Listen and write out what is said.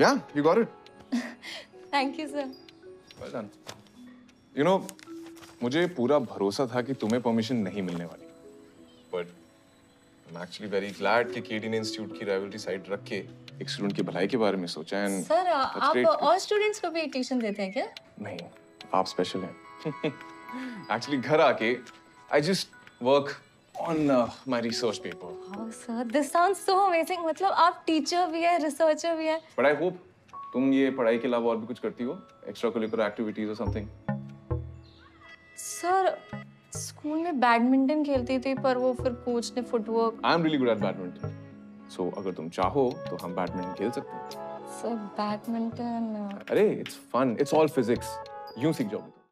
Yeah, you got it. Thank you sir Well done. You know, मुझे पूरा भरोसा था कि तुम्हें परमिशन नहीं मिलने वाली। But I am actually very glad कि केडी ने इंस्टीट्यूट की राइवलरी साइड रख के एक स्टूडेंट की भलाई के बारे में सोचा एंड सर आप और स्टूडेंट्स को भी ट्यूशन देते हैं क्या? नहीं आप स्पेशल हैं। एक्चुअली घर आके I just work on my research paper wow sir this sounds so amazing मतलब आप टीचर भी हैं रिसर्चर भी हैं. बट आई होप तुम ये पढ़ाई के अलावा और भी कुछ करती हो? एक्स्ट्रा करिकुलर एक्टिविटीज़ और समथिंग सर स्कूल में बैडमिंटन खेलती थी पर वो फिर कोच ने footwork I am really good at badminton so अगर तुम चाहो तो हम बैडमिंटन खेल सकते हैं। सर बैडमिंटन अरे it's fun it's all physics यूँ सीख जाओगे